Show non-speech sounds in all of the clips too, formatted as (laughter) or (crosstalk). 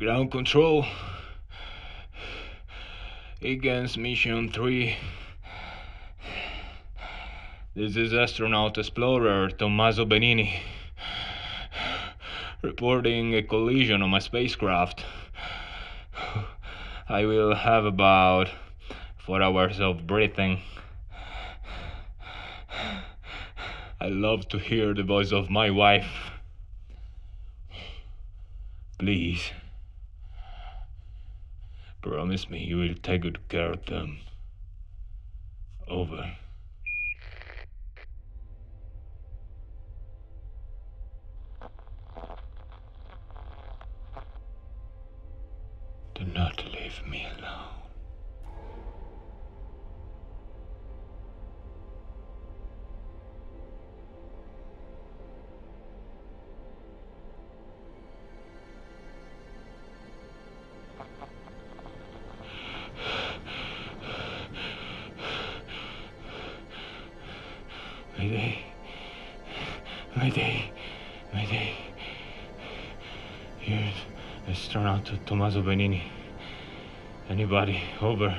Ground control. Against mission 3. This is astronaut explorer Tommaso Benini. Reporting a collision on my spacecraft. I will have about 4 hours of breathing. I love to hear the voice of my wife. Please. Promise me you will take good care of them. Over. Mayday. Mayday. Mayday. Here's astronaut Tommaso Benini. Anybody? Over.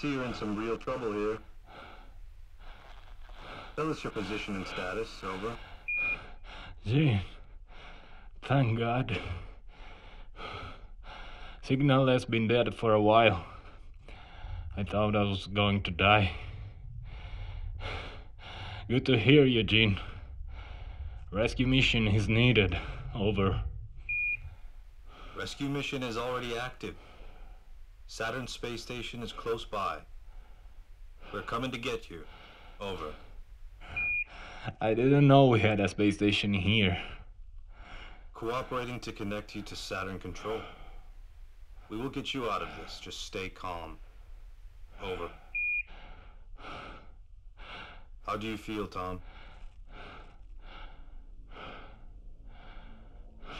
See you're in some real trouble here. Tell us your position and status, over. Gee. Thank God. Signal has been dead for a while. I thought I was going to die. Good to hear you, Gene. Rescue mission is needed. Over. Rescue mission is already active. Saturn space station is close by. We're coming to get you. Over. I didn't know we had a space station here. Cooperating to connect you to Saturn control. We will get you out of this. Just stay calm. Over. How do you feel, Tom?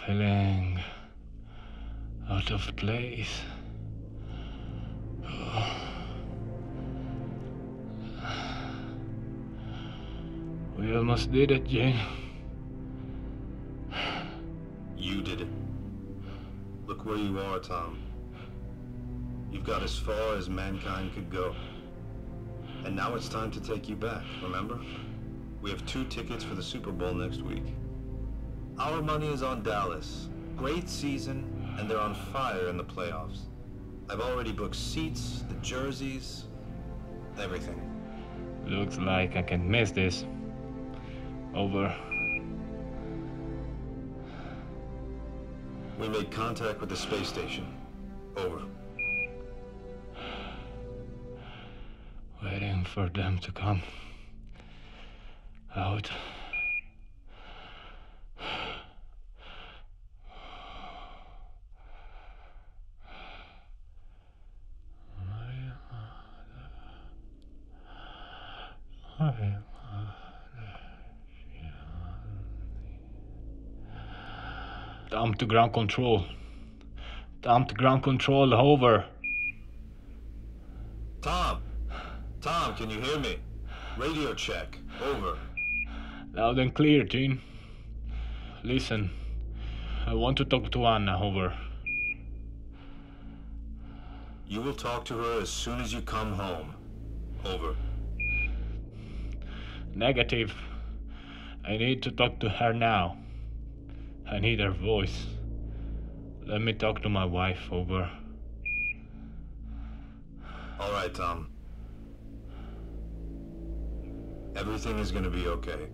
Feeling out of place. We almost did it, Jane. You did it. Look where you are, Tom. You've got as far as mankind could go. And now it's time to take you back, remember? We have two tickets for the Super Bowl next week. Our money is on Dallas. Great season, and they're on fire in the playoffs. I've already booked seats, the jerseys, everything. Looks like I can miss this. Over. We made contact with the space station. Over. Waiting for them to come. Out. Down to ground control. Down to ground control, over. Tom! Tom, can you hear me? Radio check. Over. Loud and clear, Gene. Listen, I want to talk to Anna, over. You will talk to her as soon as you come home. Over. Negative. I need to talk to her now. I need her voice. Let me talk to my wife, over. All right, Tom. Everything is gonna be okay.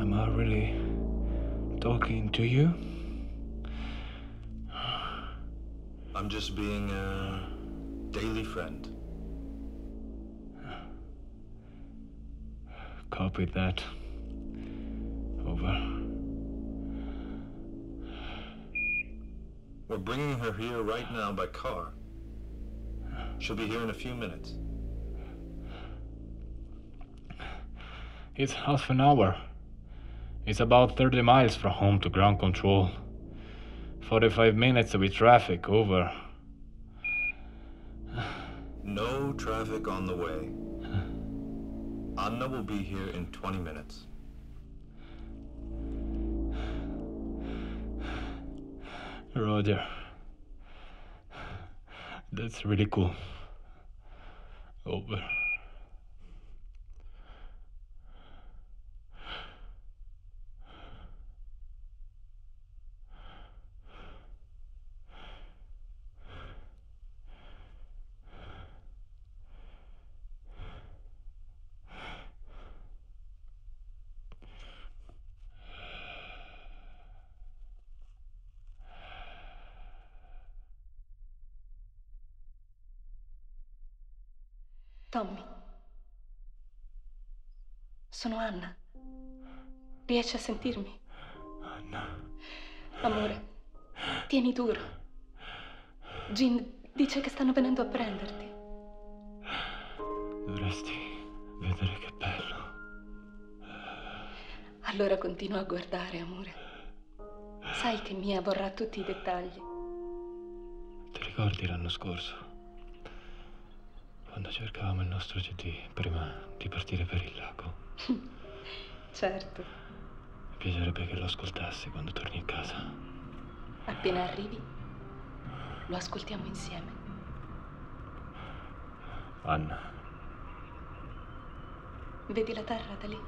Am I really talking to you? I'm just being a daily friend. Copy that. Over. We're bringing her here right now by car. She'll be here in a few minutes. It's half an hour. It's about 30 miles from home to ground control. 45 minutes with traffic, over. No traffic on the way. Anna will be here in 20 minutes. Roger. That's really cool. Over. Tommy. Sono Anna. Riesci a sentirmi? Anna. Amore, tieni duro. Jean dice che stanno venendo a prenderti. Dovresti vedere che bello. Allora continua a guardare, amore. Sai che Mia vorrà tutti i dettagli. Ti ricordi l'anno scorso? Quando cercavamo il nostro CD prima di partire per il lago. (laughs) Certo. Mi piacerebbe che lo ascoltassi quando torni a casa. Appena arrivi, lo ascoltiamo insieme. Anna, Vedi la terra da lì?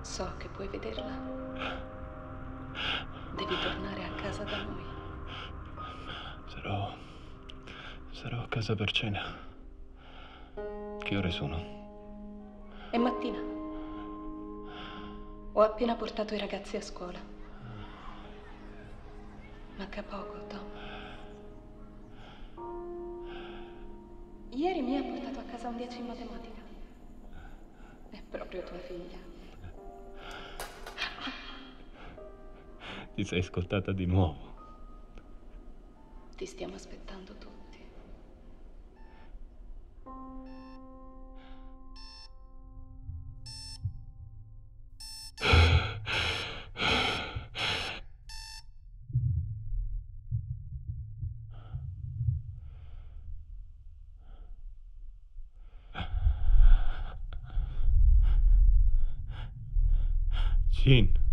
So che puoi vederla. Devi tornare a casa da noi. Sarò. sarò a casa per cena. Che ore sono? È mattina. Ho appena portato i ragazzi a scuola. Manca poco, Tom. Ieri mi ha portato a casa un 10 in matematica. È proprio tua figlia. Ti sei ascoltata di nuovo. Ti stiamo aspettando tutti. Jean.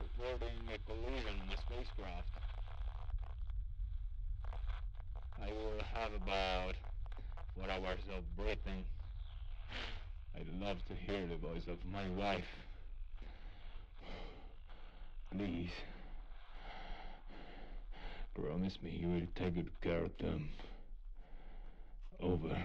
Reporting a collision on a spacecraft. I will have about four hours of breathing. I'd love to hear the voice of my wife. Please. Promise me you will take good care of them. Over.